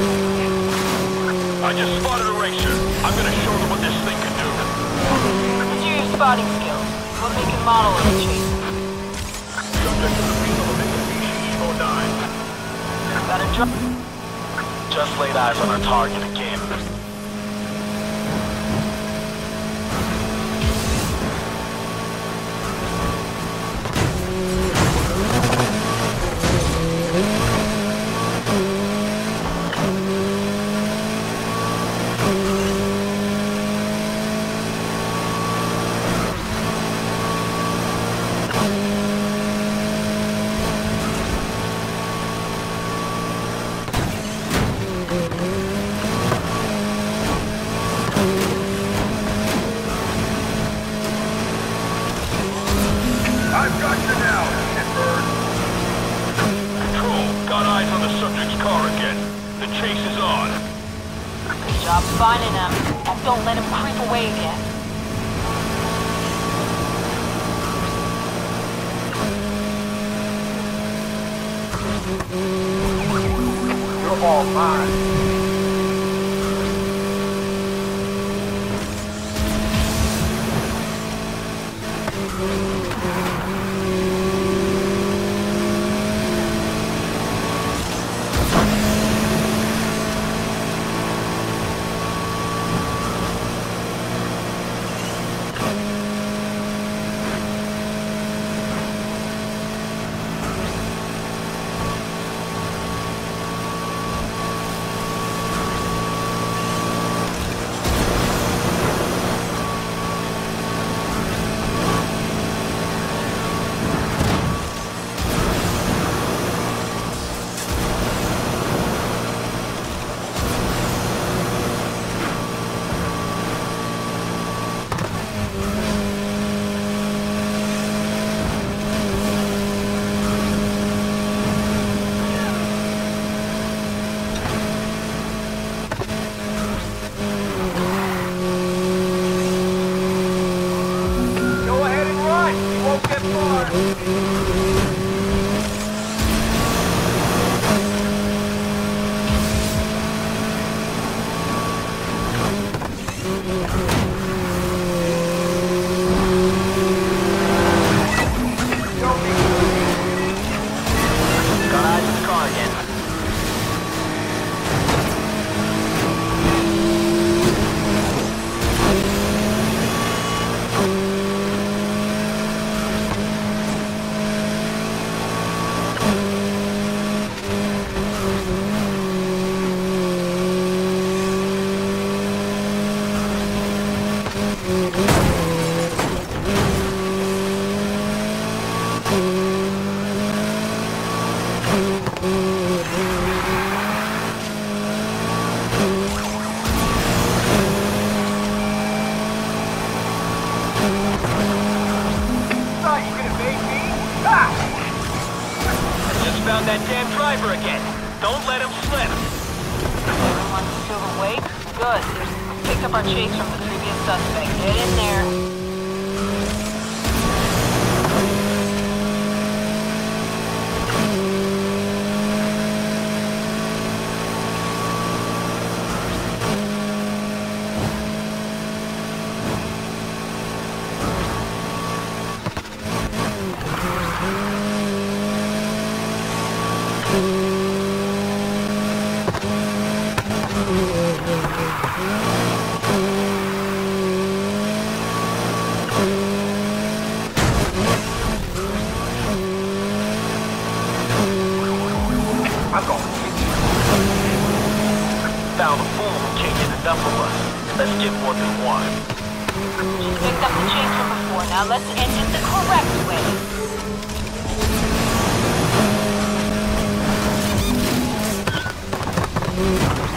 I just spotted a racer. I'm gonna show them what this thing can do. Let's use your spotting skills. We'll make a model of the chase. Subject to the beam of a big species, 09. Got a jump. Just laid eyes on our target again. Chase is on. Good job finding him. And don't let him creep away again. You're all mine. Found that damn driver again. Don't let him slip. Everyone's still awake? Good. Picked up our chase from the previous suspect. Get in there. I'm gonna get you. Found a fool who can't get enough of us. Let's get more than one. Just picked up the from before. Now let's end it the correct way. Ooh.